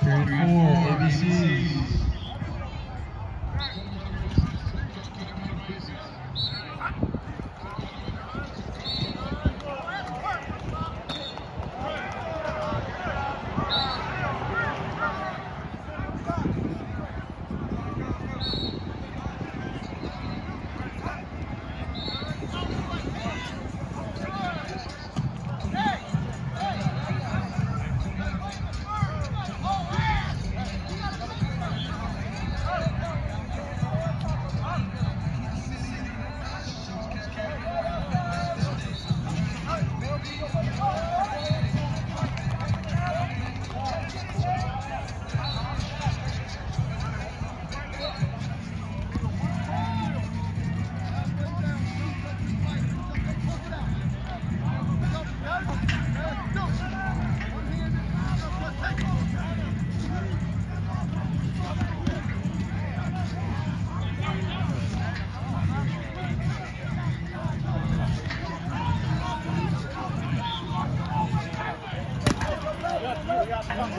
Period four, ABC. Ya tamam.